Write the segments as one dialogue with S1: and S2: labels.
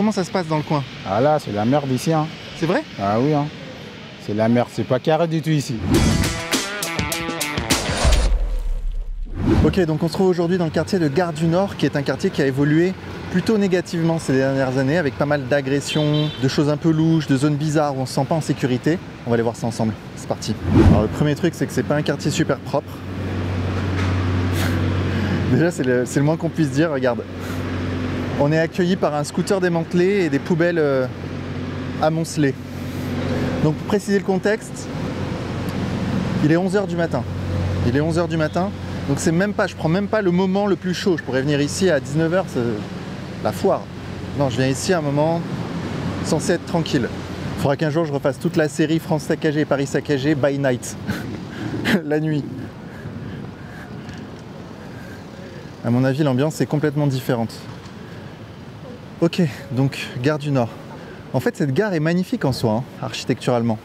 S1: Comment ça se passe dans le coin
S2: Ah là, c'est la merde ici. Hein.
S1: C'est vrai
S2: Ah oui, hein. c'est la merde. C'est pas carré du tout ici.
S1: Ok, donc on se trouve aujourd'hui dans le quartier de Gare du Nord, qui est un quartier qui a évolué plutôt négativement ces dernières années, avec pas mal d'agressions, de choses un peu louches, de zones bizarres où on se sent pas en sécurité. On va aller voir ça ensemble. C'est parti. Alors le premier truc, c'est que c'est pas un quartier super propre. Déjà, c'est le, c'est le moins qu'on puisse dire. Regarde, on est accueilli par un scooter démantelé et des poubelles euh, amoncelées. Donc pour préciser le contexte, il est 11h du matin. Il est 11h du matin. Donc c'est même pas, je prends même pas le moment le plus chaud. Je pourrais venir ici à 19h, c'est la foire. Non, je viens ici à un moment censé être tranquille. Il faudra qu'un jour je refasse toute la série France saccagée et Paris saccagé by night. la nuit. À mon avis, l'ambiance est complètement différente. Ok, donc gare du Nord. En fait, cette gare est magnifique en soi, hein, architecturalement.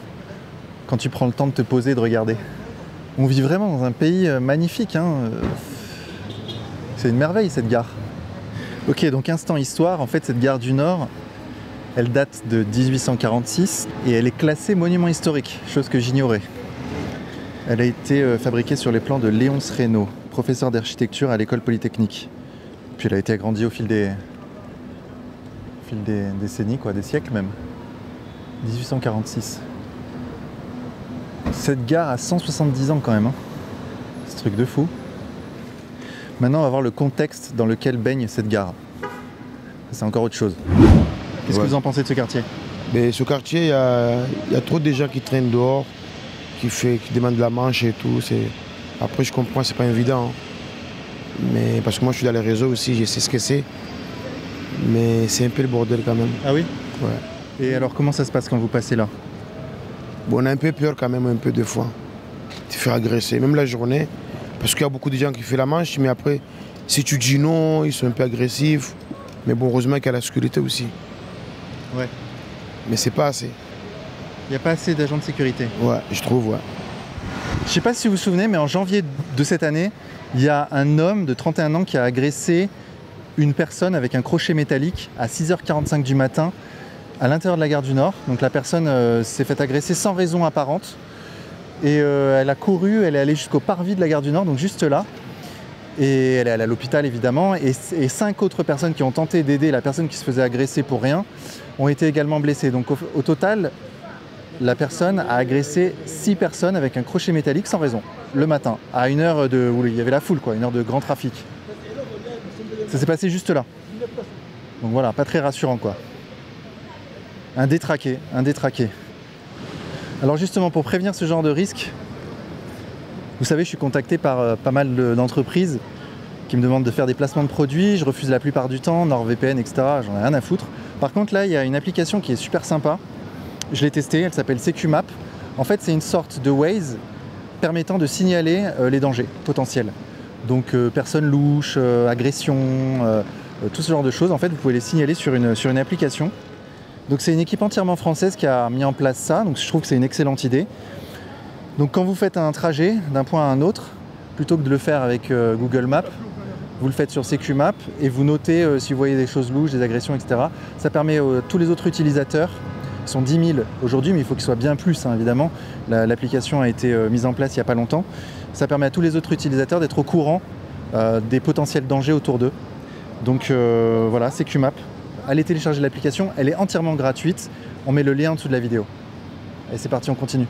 S1: Quand tu prends le temps de te poser et de regarder. On vit vraiment dans un pays euh, magnifique. hein, euh, C'est une merveille cette gare. Ok, donc instant histoire. En fait, cette gare du Nord, elle date de 1846 et elle est classée monument historique, chose que j'ignorais. Elle a été euh, fabriquée sur les plans de Léonce Reynaud, professeur d'architecture à l'école polytechnique. Puis elle a été agrandie au fil des, fil des décennies, quoi, des siècles même. 1846. Cette gare a 170 ans quand même. Hein. Ce truc de fou. Maintenant, on va voir le contexte dans lequel baigne cette gare. C'est encore autre chose. Qu'est-ce
S3: Ouais.
S1: que vous en pensez de ce quartier?
S3: Mais ce quartier, il y a, y a trop de gens qui traînent dehors, qui, fait, qui demandent de la manche et tout. c'est- Après, je comprends, c'est pas évident. hein. Mais parce que moi, je suis dans les réseaux aussi, je sais ce que c'est. Mais c'est un peu le bordel quand même.
S1: Ah oui
S3: Ouais.
S1: Et alors, comment ça se passe quand vous passez là?
S3: Bon, on a un peu peur quand même, un peu des fois, se faire agresser, même la journée. Parce qu'il y a beaucoup de gens qui font la manche, mais après, si tu dis non, ils sont un peu agressifs. Mais bon, heureusement qu'il y a la sécurité aussi.
S1: Ouais.
S3: Mais c'est pas assez.
S1: Il n'y a pas assez d'agents de sécurité.
S3: Ouais, je trouve, ouais.
S1: Je sais pas si vous vous souvenez, mais en janvier de cette année, il y a un homme de 31 ans qui a agressé une personne avec un crochet métallique à 6h45 du matin à l'intérieur de la gare du Nord. Donc la personne euh, s'est fait agresser sans raison apparente. Et euh, elle a couru, elle est allée jusqu'au parvis de la gare du Nord, donc juste là. Et elle est allée à l'hôpital évidemment. Et, cinq autres personnes qui ont tenté d'aider la personne qui se faisait agresser pour rien ont été également blessées. Donc au, au total, la personne a agressé six personnes avec un crochet métallique sans raison, le matin, à une heure de, où il y avait la foule, quoi, une heure de grand trafic. Ça s'est passé juste là. Donc voilà, pas très rassurant quoi. Un détraqué, un détraqué. Alors justement, pour prévenir ce genre de risque, vous savez, je suis contacté par euh, pas mal de- d'entreprises qui me demandent de faire des placements de produits. Je refuse la plupart du temps, NordVPN, etc. J'en ai rien à foutre. Par contre, là, il y a une application qui est super sympa. Je l'ai testée, elle s'appelle CQMap. En fait, c'est une sorte de Waze permettant de signaler euh, les dangers potentiels. Donc, euh, personnes louches, euh, agressions, euh, euh, tout ce genre de choses. En fait, vous pouvez les signaler sur une, application. Donc, c'est une équipe entièrement française qui a mis en place ça. Donc, je trouve que c'est une excellente idée. Donc, quand vous faites un trajet d'un point à un autre, plutôt que de le faire avec Google Maps, vous le faites sur CQMap et vous notez si vous voyez des choses louches, des agressions, etc. Ça permet à tous les autres utilisateurs, sont 10 000 aujourd'hui, mais il faut qu'ils soient bien plus, hein, évidemment. La- L'application a été euh, mise en place il n'y a pas longtemps. Ça permet à tous les autres utilisateurs d'être au courant euh, des potentiels dangers autour d'eux. Donc euh, voilà, CQMap. Allez télécharger l'application, elle est entièrement gratuite. On met le lien en dessous de la vidéo. Et c'est parti, on continue.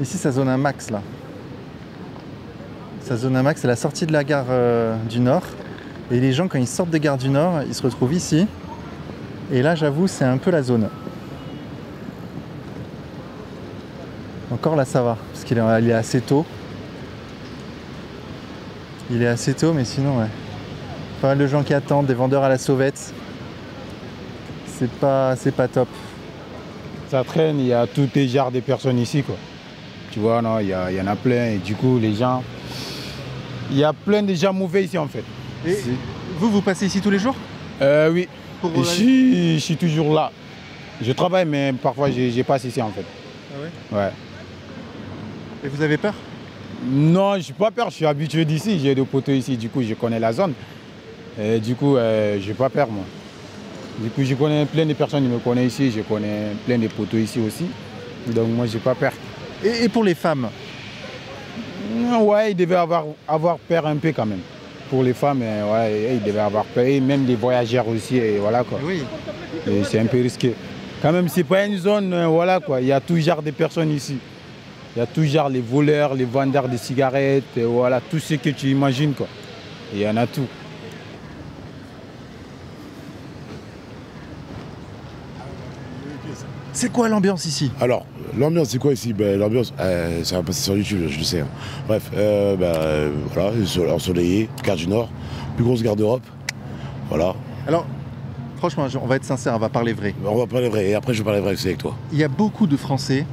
S1: Ici, ça zone un max là. Ça zone un max, c'est la sortie de la gare du Nord. Et les gens, quand ils sortent des gares du Nord, ils se retrouvent ici. Et là, j'avoue, c'est un peu la zone. Encore là, ça va, parce qu'il est, assez tôt. Il est assez tôt, mais sinon, ouais. Pas mal de gens qui attendent, des vendeurs à la sauvette. C'est pas, c'est pas top.
S2: Ça traîne, il y a tout les genres de personnes ici, quoi. Tu vois, non, il y, a- il y en a plein. Et du coup, les gens. Il y a plein de gens mauvais ici, en fait.
S1: Et vous, vous passez ici tous les jours?
S2: Euh, oui.
S1: Pour
S2: je, suis, je suis toujours là. Je travaille, mais parfois, je, je passe ici, en fait.
S1: Ah ouais?
S2: Ouais.
S1: Et vous avez peur?
S2: Non, je n'ai pas peur, je suis habitué d'ici, j'ai des poteaux ici, du coup je connais la zone. Et du coup, euh, je n'ai pas peur moi. Du coup, je connais plein de personnes qui me connaissent ici, je connais plein de poteaux ici aussi. Donc moi, j'ai pas peur.
S1: Et, et pour les femmes?
S2: Ouais, il devait avoir, avoir peur un peu quand même. Pour les femmes, euh, ouais, il devait avoir peur. Et même les voyageurs aussi, et voilà quoi.
S1: Oui.
S2: C'est un peu risqué. Quand même, c'est pas une zone, euh, voilà quoi. Il y a tout genre de personnes ici. Il y a tout genre les voleurs, les vendeurs de cigarettes, et voilà, tout ce que tu imagines quoi. Il y en a tout.
S1: C'est quoi l'ambiance ici?
S4: Alors, l'ambiance, c'est quoi ici? Ben, L'ambiance, euh, ça va passer sur YouTube, je le sais. hein. Bref, euh, ben, euh, voilà, sol- ensoleillé, gare du Nord, plus grosse gare d'Europe. Voilà.
S1: Alors, franchement, on va être sincère, on va parler vrai.
S4: On va parler vrai, et après je vais parler vrai aussi avec toi.
S1: Il y a beaucoup de Français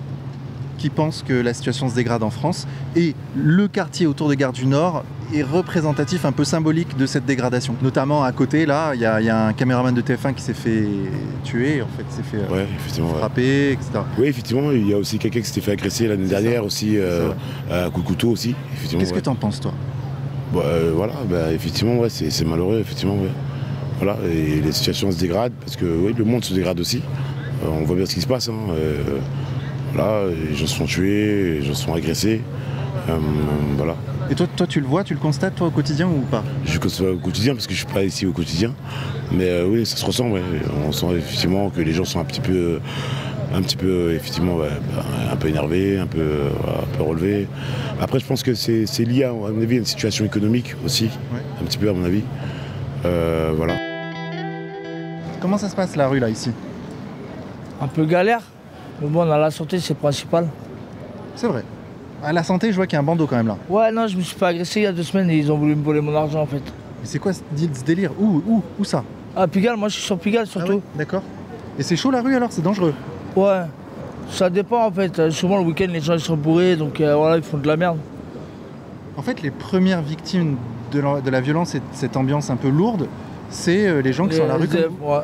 S1: qui pensent que la situation se dégrade en France et le quartier autour de Gare du Nord est représentatif, un peu symbolique de cette dégradation. Notamment à côté, là, il y, a il y a un caméraman de TF1 qui s'est fait tuer, en fait, s'est fait euh,
S4: Ouais, effectivement. ouais.
S1: frapper, etc.
S4: Oui, effectivement, il y a aussi quelqu'un qui s'était fait agresser l'année
S1: ça.
S4: dernière aussi, euh, à coup de couteau aussi.
S1: Qu'est-ce
S4: ouais.
S1: que tu en penses, toi?
S4: Bah, euh, voilà, bah, effectivement, ouais, c'est malheureux, effectivement, ouais. Voilà, et les situations se dégradent parce que oui, le monde se dégrade aussi. Euh, on voit bien ce qui se passe. hein. Voilà, les gens se font tuer, les gens se font agresser. Euh, voilà.
S1: Et toi, toi, tu le vois, tu le constates, toi, au quotidien ou pas?
S4: Je constate au quotidien parce que je suis pas ici au quotidien. Mais euh, oui, ça se ressent. ouais. On sent effectivement que les gens sont un petit peu, un petit peu, effectivement, ouais, bah, un peu énervés, un peu, voilà, un peu relevés. Après, je pense que c'est c'est lié, à mon avis, à une situation économique aussi,
S1: Ouais.
S4: un petit peu à mon avis. Euh, voilà.
S1: Comment ça se passe, la rue, là, ici?
S5: Un peu galère. Mais bon, on a la santé, c'est principal.
S1: C'est vrai. À la santé, je vois qu'il y a un bandeau quand même là.
S5: Ouais, non, je me suis fait agresser il y a deux semaines et ils ont voulu me voler mon argent en fait.
S1: Mais c'est quoi ce délire? Où, où, où ça?
S5: Ah, Pigalle, moi je suis sur Pigalle
S1: Ah ouais,
S5: surtout.
S1: D'accord. Et c'est chaud la rue alors? C'est dangereux?
S5: Ouais. Ça dépend en fait. Euh, Souvent le week-end, les gens ils sont bourrés donc euh, voilà, ils font de la merde.
S1: En fait, les premières victimes de la, de la violence et de cette ambiance un peu lourde, c'est euh, les gens qui sont à la rue comme
S5: ouais.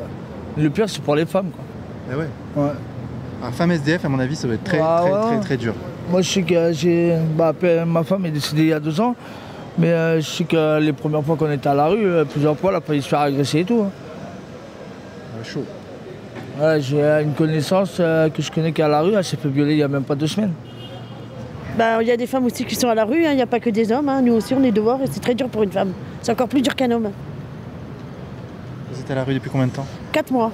S5: Le pire, c'est pour les femmes quoi.
S1: Ah ouais.
S5: Ouais.
S1: Un femme SDF, à mon avis, ça doit être très,
S5: Ah
S1: très,
S5: ouais,
S1: très, très, dur.
S5: Moi, je sais que j'ai. Bah, ma femme est décédée il y a deux ans. Mais euh, je sais que les premières fois qu'on était à la rue, euh, plusieurs fois, elle a failli se faire agresser et tout. hein.
S1: Ah, chaud.
S5: Ouais, j'ai une connaissance euh, que je connais qui est à la rue, elle s'est fait violer il y a même pas deux semaines.
S6: Bah, Il y a des femmes aussi qui sont à la rue, hein, il n'y a pas que des hommes. hein. Nous aussi, on est dehors et c'est très dur pour une femme. C'est encore plus dur qu'un homme.
S1: Vous êtes à la rue depuis combien de temps?
S6: Quatre mois.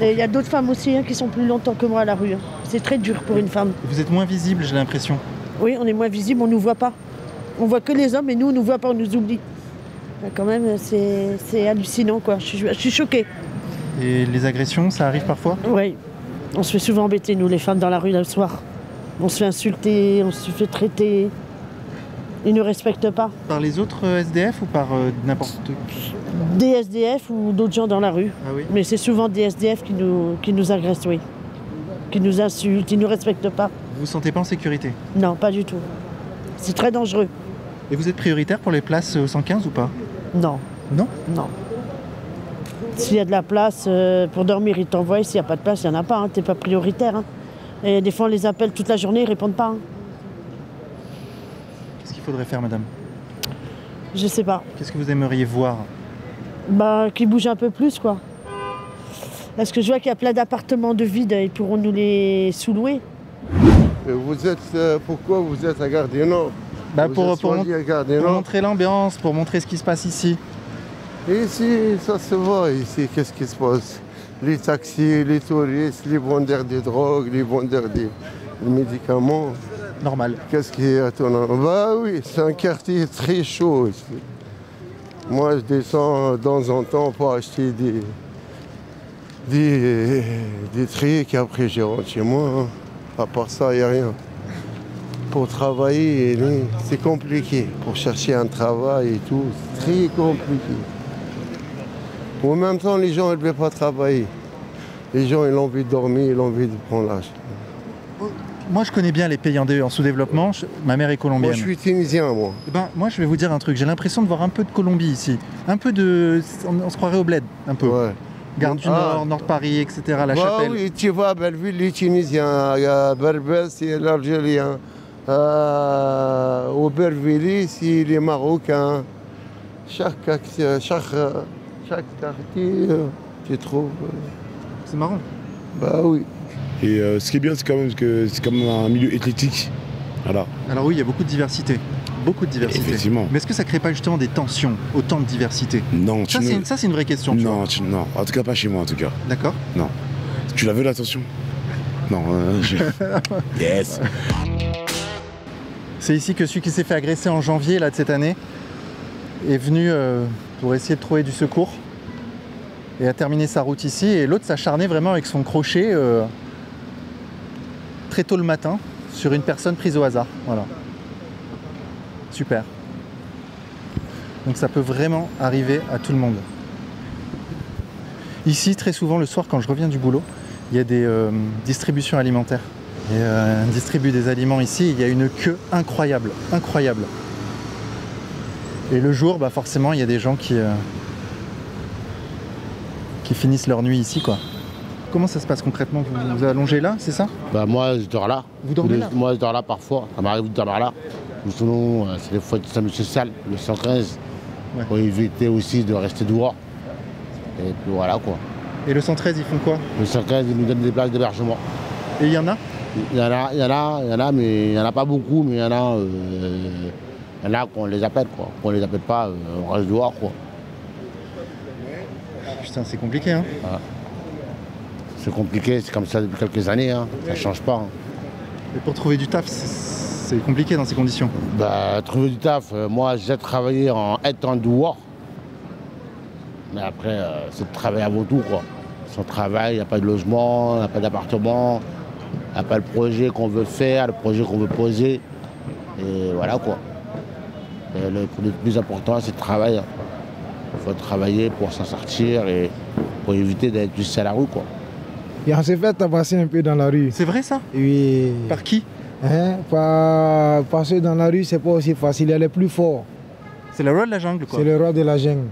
S6: Et il y a d'autres femmes aussi hein, qui sont plus longtemps que moi à la rue. hein. C'est très dur pour une femme.
S1: Vous êtes moins visible, j'ai l'impression.
S6: Oui, on est moins visible, on ne nous voit pas. On voit que les hommes et nous, on ne nous voit pas, on nous oublie. Bah, quand même, c'est hallucinant, quoi. Je suis, je suis choquée.
S1: Et les agressions, ça arrive parfois
S6: Oui. On se fait souvent embêter, nous, les femmes, dans la rue, le soir. On se fait insulter, on se fait traiter. Ils ne respectent pas.
S1: Par les autres euh, SDF ou par euh, n'importe qui
S6: Des SDF ou d'autres gens dans la rue.
S1: Ah oui
S6: Mais c'est souvent des SDF qui nous, qui nous agressent, oui. Qui nous insultent, ils ne nous respectent pas.
S1: Vous vous sentez pas en sécurité
S6: Non, pas du tout. C'est très dangereux.
S1: Et vous êtes prioritaire pour les places euh, 115 ou pas
S6: Non,
S1: Non
S6: non. S'il y a de la place euh, pour dormir, ils t'envoient. S'il n'y a pas de place, il n'y en a pas. Tu n'es pas prioritaire. hein. Et des fois, on les appelle toute la journée, ils ne répondent pas. hein.
S1: Qu'est-ce qu'il faudrait faire, madame?
S6: Je sais pas.
S1: Qu'est-ce que vous aimeriez voir?
S6: Bah, qu'ils bougent un peu plus, quoi. Parce que je vois qu'il y a plein d'appartements de vide, ils pourront nous les sous-louer.
S7: Et Vous êtes, euh, pourquoi vous êtes à Gare du Nord
S1: bah,
S7: Vous
S1: pour,
S7: êtes
S1: pour,
S7: choisi
S1: mon-
S7: à Gare du
S1: pour montrer l'ambiance, pour montrer ce qui se passe ici.
S7: Et ici, ça se voit, ici, qu'est-ce qui se passe? Les taxis, les touristes, les vendeurs de drogue, les vendeurs de de médicaments.
S1: Normal.
S7: Qu'est-ce qui est étonnant? Bah oui, c'est un quartier très chaud ici. Moi, je descends de temps en temps pour acheter des, des, des trucs, après je rentre chez moi. hein. À part ça, il n'y a rien. Pour travailler, c'est compliqué. Pour chercher un travail et tout, c'est très compliqué. En même temps, les gens ne veulent pas travailler. Les gens, ils ont envie de dormir, ils ont envie de prendre l'âge.
S1: Moi, je connais bien les pays en, dé- en sous-développement. Ma mère est colombienne.
S7: Moi, je suis tunisien, moi.
S1: Eh ben, moi, je vais vous dire un truc. J'ai l'impression de voir un peu de Colombie ici. Un peu de. On, on se croirait au bled, un peu.
S7: Ouais.
S1: Gare du
S7: Ah.
S1: Nord, Nord Paris, etc. La
S7: bah
S1: Chapelle.
S7: oui, tu à Belleville, les Tunisiens, à Berbès, c'est l'Algérien. Euh, au Belleville, c'est les Marocains. Chaque, quartier- chaque, chaque quartier, euh, Tu trouves
S1: C'est marrant.
S7: Bah oui.
S4: Et euh, ce qui est bien, c'est quand même que c'est quand même un milieu éclectique. Voilà.
S1: Alors oui, il y a beaucoup de diversité. Beaucoup de diversité.
S4: Effectivement.
S1: Mais est-ce que ça crée pas justement des tensions, autant de diversité?
S4: Non, tu
S1: Ça, c'est ça, c'est une vraie question.
S4: Non, tu- non, en tout cas pas chez moi en tout cas.
S1: D'accord.
S4: Tu la veux l'attention Non. euh, je- yes.
S1: C'est ici que celui qui s'est fait agresser en janvier là, de cette année est venu euh, pour essayer de trouver du secours et a terminé sa route ici. Et l'autre s'acharnait vraiment avec son crochet euh, très tôt le matin sur une personne prise au hasard. Voilà. Super. Donc ça peut vraiment arriver à tout le monde. Ici, très souvent, le soir, quand je reviens du boulot, il y a des euh, distributions alimentaires. Euh, on distribue des aliments ici, il y a une queue incroyable, incroyable. Et le jour, bah forcément, il y a des gens qui, euh, qui finissent leur nuit ici, quoi. Comment ça se passe concrètement vous, vous allongez là, c'est ça
S8: Bah moi je dors là.
S1: Vous dormez là
S8: Moi je dors là parfois. Ça m'arrive de dormir là. Ou sinon euh, c'est les fois de social, le 115.
S1: Ouais.
S8: Pour éviter aussi de rester dehors. Et puis voilà quoi.
S1: Et le 113, ils font quoi
S8: Le 115 il nous donne des places d'hébergement.
S1: Et il y en a
S8: Il y en a, il y en a, il y en a, mais il n'y en a pas beaucoup, mais il y en a. euh, il y en a qu'on les appelle quoi. Qu'on les appelle pas, euh, on reste dehors quoi.
S1: Putain, c'est compliqué, hein
S8: C'est compliqué, c'est comme ça depuis quelques années, hein. ça change pas. hein.
S1: Et pour trouver du taf, c'est compliqué dans ces conditions.
S8: Bah, trouver du taf, euh, moi j'ai travaillé en étant dehors. Mais après, euh, c'est de travailler avant tout, quoi. Sans travail, il n'y a pas de logement, il n'y a pas d'appartement, il n'y a pas le projet qu'on veut faire, le projet qu'on veut poser. Et voilà, quoi. Et le, le plus important, c'est de travailler. Il faut travailler pour s'en sortir et pour éviter d'être juste à la rue, quoi.
S9: Et on s'est fait tabasser un peu dans la rue.
S1: C'est vrai ça
S9: Oui.
S1: Par qui
S9: Hein, pas- passer dans la rue, c'est pas aussi facile. Elle est plus fort.
S1: C'est le roi de la jungle, quoi.
S9: C'est le roi de la jungle.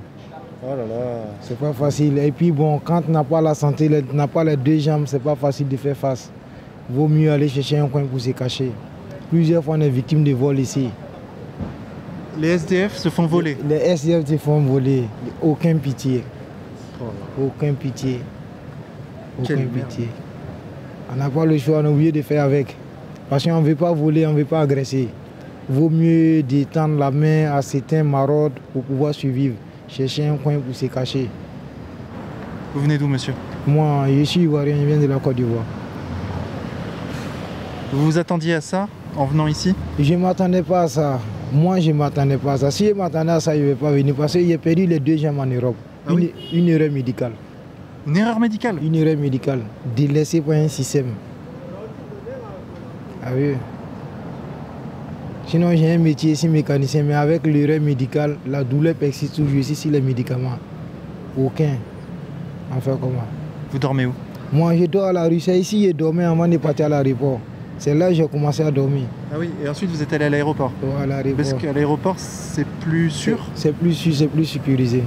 S1: Oh là là.
S9: C'est pas facile. Et puis bon, quand on n'a pas la santé, n'a pas les deux jambes, c'est pas facile de faire face. Vaut mieux aller chercher un coin pour se cacher. Plusieurs fois, on est victime de vol ici.
S1: Les SDF se font voler.
S9: Les SDF se font voler. Aucun pitié. Aucun pitié.
S1: Quelle
S9: pitié. On n'a pas le choix, on est obligé de faire avec. Parce qu'on ne veut pas voler, on ne veut pas agresser. Vaut mieux détendre la main à certains maraudes pour pouvoir survivre. Chercher un coin pour se cacher.
S1: Vous venez d'où, monsieur?
S9: Moi, je suis ivoirien, je viens de la Côte d'Ivoire.
S1: Vous vous attendiez à ça en venant ici?
S9: Je ne m'attendais pas à ça. Moi, je ne m'attendais pas à ça. Si je m'attendais à ça, je ne vais pas venir parce que j'ai perdu les deux jambes en Europe.
S1: Ah
S9: une,
S1: oui
S9: une erreur médicale.
S1: Une erreur médicale
S9: Une erreur médicale. Délaissée par un système. Ah oui. Sinon, j'ai un métier ici mécanicien, mais avec l'erreur médicale, la douleur persiste toujours ici sur les médicaments. Aucun. Enfin, comment?
S1: Vous dormez où?
S9: Moi, je dors à la rue. C'est ici que je dormais avant de partir à l'aéroport. C'est là que j'ai commencé à dormir.
S1: Ah oui, et ensuite vous êtes allé à l'aéroport
S9: Ouais, à l'aéroport.
S1: Parce qu'à l'aéroport, c'est plus sûr?
S9: C'est plus sûr, c'est plus sécurisé.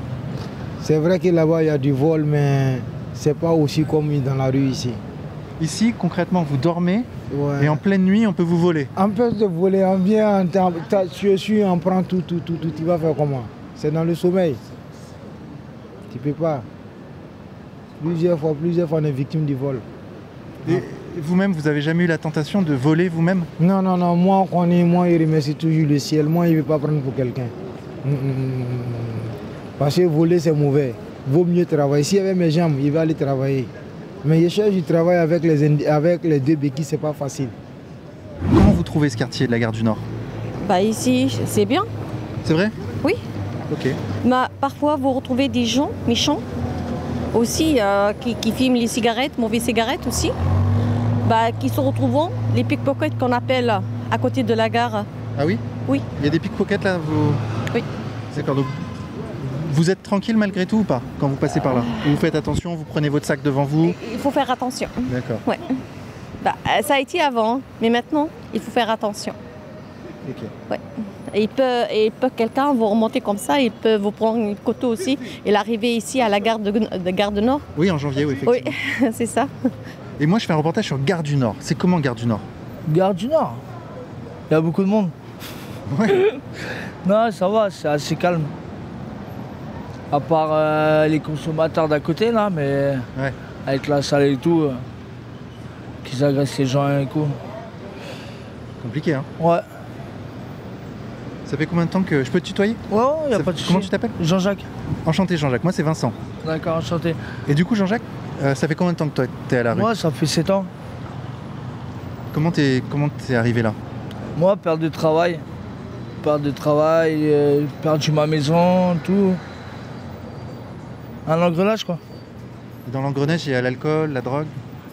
S9: C'est vrai que là-bas, il y a du vol, mais c'est pas aussi comme dans la rue ici.
S1: Ici, concrètement, vous dormez
S9: Ouais.
S1: et en pleine nuit, on peut vous voler.
S9: En plus de voler, on vient, es sûr, on prend tout, tout, tout, tout. Tu vas faire comment? C'est dans le sommeil. Tu peux pas. Plusieurs fois, plusieurs fois, on est victime du vol.
S1: Et vous-même, vous avez jamais eu la tentation de voler vous-même?
S9: Non, non, non, moi, on connaît, moi, je remercie toujours le ciel. Moi, je ne vais pas prendre pour quelqu'un. Mm, mm, mm. Parce que voler, c'est mauvais. Vaut mieux travailler. Si avait mes jambes, il va aller travailler. Mais je cherche du travail avec les, avec les deux béquilles, c'est pas facile.
S1: Comment vous trouvez ce quartier de la gare du Nord?
S10: Bah ici, c'est bien.
S1: C'est vrai?
S10: Oui.
S1: Ok.
S10: Mais parfois, vous retrouvez des gens méchants aussi euh, qui, qui fument les cigarettes, mauvaises cigarettes aussi, bah, qui se retrouvent les pickpockets qu'on appelle à côté de la gare.
S1: Ah oui?
S10: Oui.
S1: Il y a des pickpockets là vous...
S10: Oui.
S1: D'accord, donc vous êtes tranquille malgré tout ou pas quand vous passez par là? Vous faites attention, vous prenez votre sac devant vous
S10: Il faut faire attention.
S1: D'accord.
S10: Ouais. Bah, ça a été avant, mais maintenant, il faut faire attention.
S1: Ok.
S10: Et il peut, et il peut quelqu'un vous remonter comme ça, il peut vous prendre une couteau aussi et l'arriver ici à la gare de, de Gare de Nord.
S1: Oui, en janvier, oui,
S10: Oui,
S1: effectivement.
S10: c'est ça.
S1: Et moi, je fais un reportage sur Gare du Nord. C'est comment Gare du Nord?
S5: Gare du Nord? Il y a beaucoup de monde.
S1: Ouais.
S5: Non, ça va, c'est assez calme. À part euh, les consommateurs d'à côté, là, mais
S1: Ouais.
S5: avec la salle et tout, euh, qu'ils agressent les gens et tout.
S1: Compliqué, hein
S5: Ouais.
S1: Ça fait combien de temps que. Je peux te tutoyer?
S5: Ouais, y a
S1: Ça-
S5: pas de souci.
S1: Comment tu t'appelles?
S5: Jean-Jacques.
S1: Enchanté, Jean-Jacques. Moi, c'est Vincent.
S5: D'accord, enchanté.
S1: Et du coup, Jean-Jacques, euh, ça fait combien de temps que toi, t'es à la rue?
S5: Moi, ça fait 7 ans.
S1: Comment t'es comment t'es arrivé là?
S5: Moi, perte de travail. Perte de travail, perdu ma maison, tout. Un engrenage, quoi.
S1: Et Dans l'engrenage, il y a l'alcool, la drogue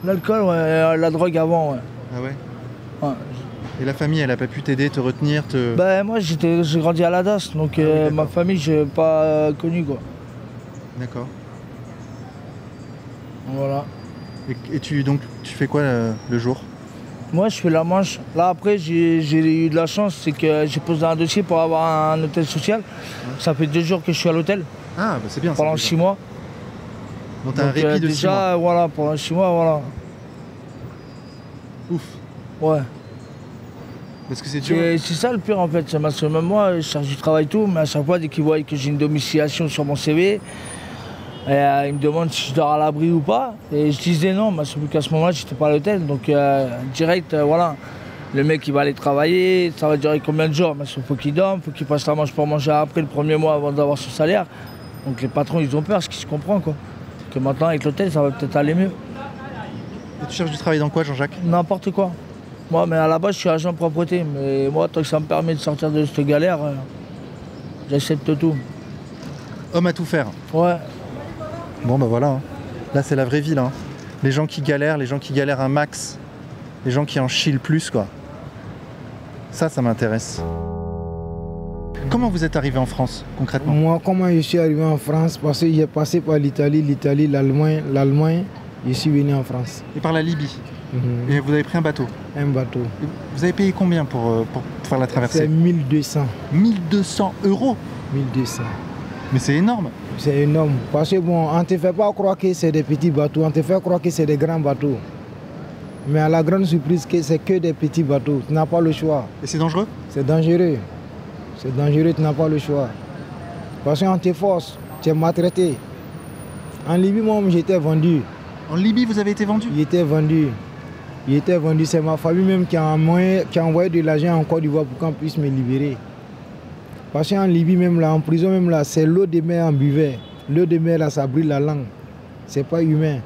S5: L'alcool, ouais, euh, la drogue avant, ouais.
S1: Ah ouais
S5: Ouais.
S1: Et la famille, elle a pas pu t'aider, te retenir, te.
S5: Ben, moi, j'étais, j'ai grandi à la DAS, donc euh,
S1: d'accord.
S5: ma famille, je n'ai pas euh, connu, quoi.
S1: D'accord.
S5: Voilà.
S1: Et, et tu donc tu fais quoi euh, le jour?
S5: Moi, je fais la manche. Là, après, j'ai j'ai eu de la chance, c'est que j'ai posé un dossier pour avoir un hôtel social. Ça fait deux jours que je suis à l'hôtel,
S1: Ah, bah c'est bien. ça,
S5: pendant
S1: déjà.
S5: six mois.
S1: Donc t'as un répit
S5: euh,
S1: de six mois.
S5: déjà, voilà, pendant six mois, voilà.
S1: Ouf.
S5: Ouais.
S1: Parce que c'est dur.
S5: C'est ça le pire en fait, c'est parce que même moi je cherche du travail et tout, mais à chaque fois dès qu'ils voient que j'ai une domiciliation sur mon CV, et, euh, ils me demandent si je dors à l'abri ou pas. Et je disais non, mais sauf qu'à ce moment-là j'étais pas à l'hôtel, donc euh, direct euh, voilà. Le mec il va aller travailler, ça va durer combien de jours? Mais il faut qu'il dorme, faut qu'il passe la manche pour manger après le premier mois avant d'avoir son salaire. Donc les patrons ils ont peur, ce qui se comprend quoi. Que maintenant avec l'hôtel ça va peut-être aller mieux.
S1: Et tu cherches du travail dans quoi, Jean-Jacques?
S5: N'importe quoi. Moi, mais à la base, je suis agent de propreté. Mais moi, tant que ça me permet de sortir de cette galère, euh, j'accepte tout.
S1: Homme à tout faire.
S5: Ouais.
S1: Bon bah voilà. hein. Là c'est la vraie vie là. hein. Les gens qui galèrent, les gens qui galèrent un max, les gens qui en chient le plus quoi. Ça, ça m'intéresse. Comment vous êtes arrivé en France concrètement
S9: Moi, comment je suis arrivé en France Parce que j'ai passé par l'Italie, l'Italie, l'Allemagne, l'Allemagne, je suis venu en France.
S1: Et par la Libye.
S9: Mhm.
S1: Et vous avez pris un bateau.
S9: Un bateau.
S1: Et Vous avez payé combien pour, euh, pour faire la
S9: C'est
S1: traversée
S9: 1200.
S1: 1200 euros
S9: 1200.
S1: Mais c'est énorme.
S9: C'est énorme. Parce que bon, on ne te fait pas croire que c'est des petits bateaux, on te fait croire que c'est des grands bateaux. Mais à la grande surprise, que c'est que des petits bateaux. Tu n'as pas le choix.
S1: Et c'est dangereux?
S9: C'est dangereux. C'est dangereux, tu n'as pas le choix. Parce qu'on te force, tu es maltraité. En Libye, moi, j'étais vendu.
S1: En Libye, vous avez été vendu?
S9: J'étais vendu. J'étais vendu. C'est ma famille même qui a, envoyé, qui a envoyé de l'argent en Côte d'Ivoire pour qu'on puisse me libérer. Parce qu'en Libye, même là, en prison, même là, c'est l'eau de mer en buvait. L'eau de mer, là, ça brûle la langue. C'est pas humain.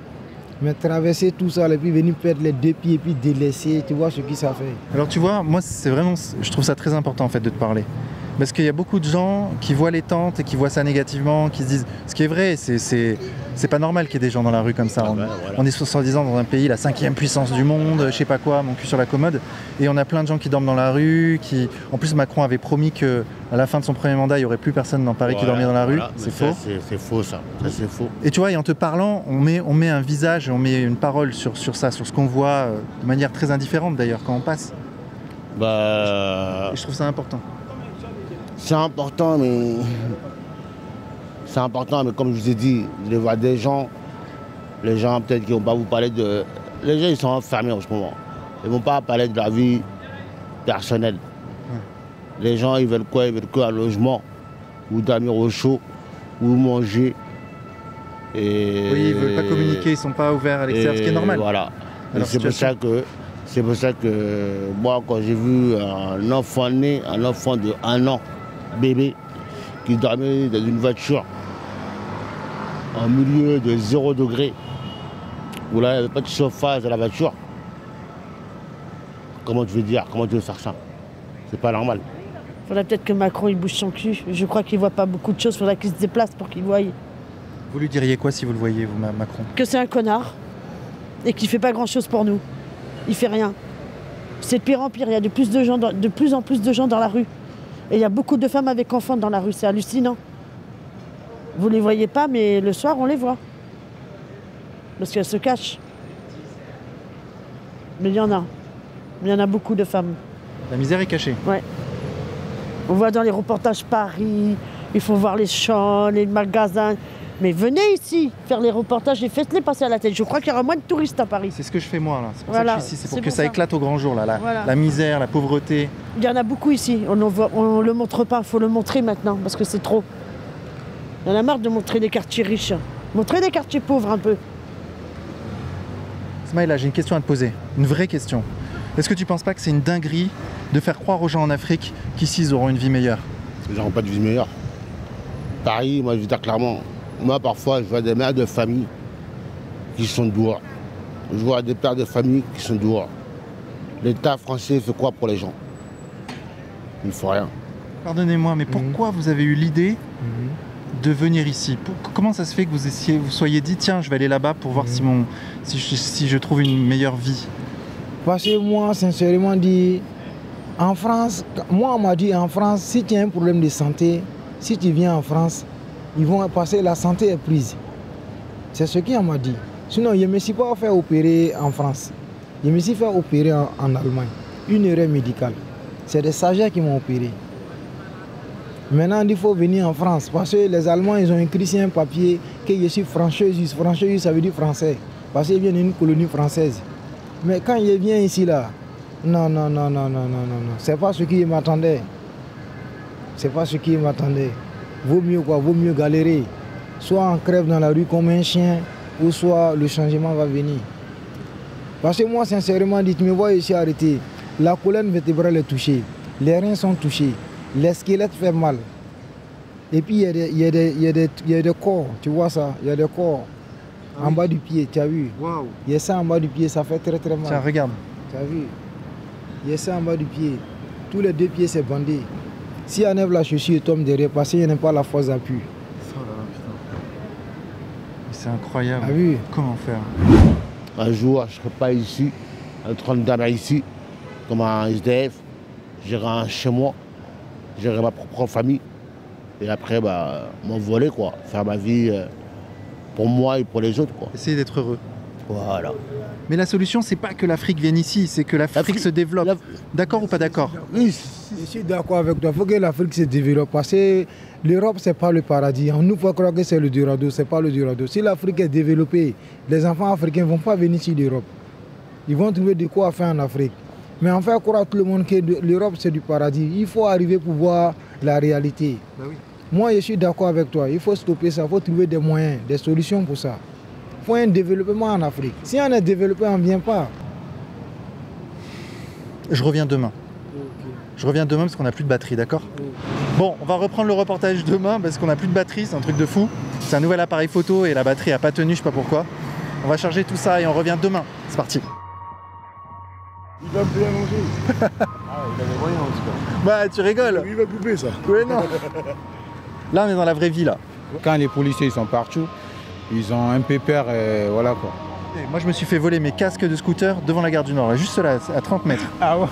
S9: Mais traverser tout ça, et puis venir perdre les deux pieds, et puis délaisser, tu vois ce que ça fait.
S1: Alors tu vois, moi c'est vraiment, je trouve ça très important en fait de te parler. Parce qu'il y a beaucoup de gens qui voient les tentes et qui voient ça négativement, qui se disent, ce qui est vrai, c'est, pas normal qu'il y ait des gens dans la rue comme ça. on,
S8: bah, voilà.
S1: on est 70 ans dans un pays, la cinquième puissance du monde, je sais pas quoi, mon cul sur la commode, et on a plein de gens qui dorment dans la rue, qui, en plus Macron avait promis que à la fin de son premier mandat, il y aurait plus personne dans Paris qui dormait dans la rue, c'est faux.
S8: C'est faux ça. Ça c'est faux.
S1: Et tu vois, et en te parlant, on met, on met un visage, on met une parole sur, sur ça, sur ce qu'on voit, euh, de manière très indifférente d'ailleurs quand on passe.
S8: Bah,
S1: Et je trouve ça important.
S8: C'est important, mais c'est important, mais comme je vous ai dit, je vois des gens, les gens peut-être qui vont pas vous parler de, les gens ils sont enfermés en ce moment. Ils vont pas parler de la vie personnelle. Les gens ils veulent quoi? Ils veulent quoi un logement ou dormir au chaud ou manger. Et
S1: Oui, ils veulent pas communiquer, ils sont pas ouverts à l'extérieur, ce qui est normal.
S8: Voilà. C'est pour ça que c'est pour ça que moi quand j'ai vu un enfant né, un enfant de un an, bébé, qui dormait dans une voiture en milieu de 0 degré, où là il n'y avait pas de chauffage dans la voiture, comment tu veux dire? Comment tu veux faire ça? C'est pas normal.
S6: Faudrait peut-être que Macron il bouge son cul. Je crois qu'il voit pas beaucoup de choses. Faudrait qu'il se déplace pour qu'il voie
S1: Vous lui diriez quoi si vous le voyez, vous, Ma- Macron?
S6: Que c'est un connard et qu'il fait pas grand chose pour nous. Il fait rien. C'est de pire en pire. Il y a de plus, de, gens dans- de plus en plus de gens dans la rue. Et il y a beaucoup de femmes avec enfants dans la rue. C'est hallucinant. Vous les voyez pas, mais le soir on les voit. Parce qu'elles se cachent. Mais il y en a. Il y en a beaucoup de femmes.
S1: La misère est cachée.
S6: On voit dans les reportages Paris, il faut voir les champs, les magasins. Mais venez ici faire les reportages et faites-les passer à la tête. Je crois qu'il y aura moins de touristes à Paris.
S1: C'est ce que je fais moi, là. C'est pour
S6: Voilà,
S1: ça que je suis ici. C'est pour que
S6: pour
S1: ça
S6: ça.
S1: éclate au grand jour, là. La,
S6: Voilà.
S1: la misère, la pauvreté.
S6: Il y en a beaucoup ici. On ne le montre pas, il faut le montrer maintenant parce que c'est trop. Il y en a marre de montrer des quartiers riches. Montrer des quartiers pauvres un peu.
S1: Smaïla, j'ai une question à te poser. Une vraie question. Est-ce que tu penses pas que c'est une dinguerie de faire croire aux gens en Afrique qu'ici ils auront une vie meilleure?
S8: Gens n'ont pas de vie meilleure. Paris, moi je veux dire clairement, moi parfois je vois des mères de famille qui sont dehors. Je vois des pères de famille qui sont dehors. L'État français fait quoi pour les gens? Il ne faut rien.
S1: Pardonnez-moi, mais pourquoi vous avez eu l'idée de venir ici? Pour- Comment ça se fait que vous, soyez dit tiens, je vais aller là-bas pour voir si, mon, si, je, si je trouve une meilleure vie?
S9: Parce que moi, sincèrement dit, en France, moi on m'a dit en France, si tu as un problème de santé, si tu viens en France, ils vont passer la santé est prise. C'est ce qu'on m'a dit. Sinon, je ne me suis pas fait opérer en France. Je me suis fait opérer en, Allemagne. Une erreur médicale. C'est des sagers qui m'ont opéré. Maintenant, il faut venir en France parce que les Allemands, ils ont écrit sur un papier que je suis franchise. Franchise, ça veut dire français. Parce qu'ils viennent d'une colonie française. Mais quand je viens ici, là, non, non, non, non, non, non, non, non. C'est pas ce qui m'attendait. C'est pas ce qui m'attendait. Vaut mieux quoi, vaut mieux galérer. Soit on crève dans la rue comme un chien, ou soit le changement va venir. Parce que moi, sincèrement, dit, tu me vois ici arrêté. La colonne vertébrale est touchée. Les reins sont touchés. Les squelettes fait mal. Et puis, il y, a des- il y, y, a des- il y a des corps, tu vois ça? Il y a des corps en bas du pied, tu as vu? Il y a ça en bas du pied, ça fait très très mal.
S1: Tiens, regarde.
S9: Tu as vu? Il y a ça en bas du pied. Tous les deux pieds, c'est bandé. Si on enlève la chaussure, il tombe derrière parce qu'il n'y a pas la force d'appui.
S1: C'est incroyable.
S9: Ah oui.
S1: Comment faire
S8: Un jour, je ne serai pas ici, en train de dormir ici, comme un SDF. J'irai chez moi, j'irai ma propre famille. Et après, bah, m'envoler, quoi. Faire ma vie euh, pour moi et pour les autres, quoi.
S1: Essayer d'être heureux.
S8: Voilà.
S1: Mais la solution, c'est pas que l'Afrique vienne ici, c'est que l'Afrique se développe. D'accord ou pas d'accord
S9: Oui, je suis d'accord avec toi. Il faut que l'Afrique se développe parce que l'Europe, ce n'est pas le paradis. On nous fait croire que c'est le Dorado, ce n'est pas le Dorado. Si l'Afrique est développée, les enfants africains ne vont pas venir sur l'Europe. Ils vont trouver de quoi faire en Afrique. Mais on fait croire à tout le monde que l'Europe, c'est du paradis. Il faut arriver pour voir la réalité. Moi, je suis d'accord avec toi. Il faut stopper ça. Il faut trouver des moyens, des solutions pour ça. Faut un développement en Afrique. Si on est développé, on ne vient pas.
S1: Je reviens demain. Je reviens demain parce qu'on n'a plus de batterie, d'accord? Bon, on va reprendre le reportage demain parce qu'on n'a plus de batterie, c'est un truc de fou. C'est un nouvel appareil photo et la batterie a pas tenu, je sais pas pourquoi. On va charger tout ça et on revient demain. C'est parti.
S7: Il va bien manger. ah, il a les moyens en tout cas.
S1: Bah, tu rigoles
S7: Il va couper ça.
S1: Ouais, non. Là, on est dans la vraie vie, là.
S2: Quand les policiers ils sont partout, ils ont un pépère et voilà quoi.
S1: Et Moi, je me suis fait voler mes casques de scooter devant la gare du Nord, là, juste là, à 30 mètres.
S9: Ah ouais,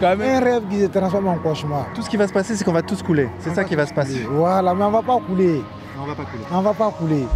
S9: quand même. Un rêve qui se transforme en cauchemar.
S1: Tout ce qui va se passer, c'est qu'on va tous couler. C'est ça qui va se passer.
S9: Voilà, mais on va pas couler.
S1: On va pas couler.
S9: On va pas couler.